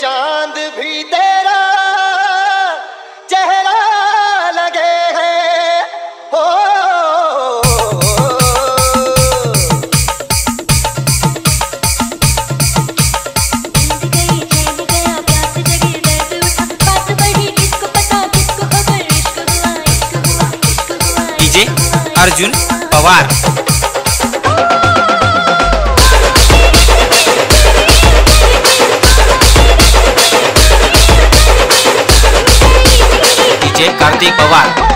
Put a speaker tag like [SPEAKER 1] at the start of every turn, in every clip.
[SPEAKER 1] चाँद भी तेरा चेहरा लगे है। हो।
[SPEAKER 2] अर्जुन पवार। कार्तिक पवार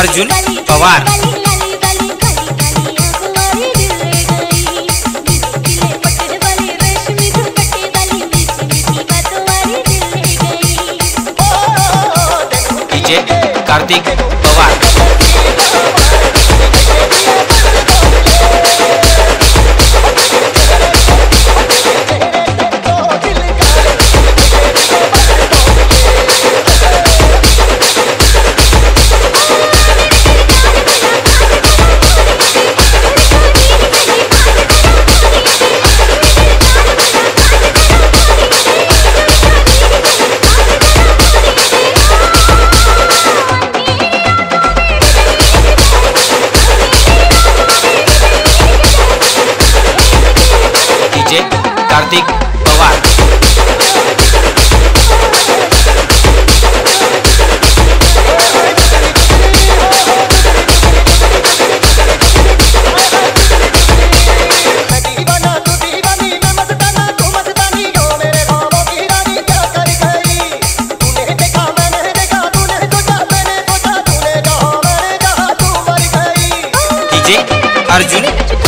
[SPEAKER 2] अर्जुन पवार। डीजे कार्तिक
[SPEAKER 1] पवार।
[SPEAKER 2] प्रतीक पवार अर्जुन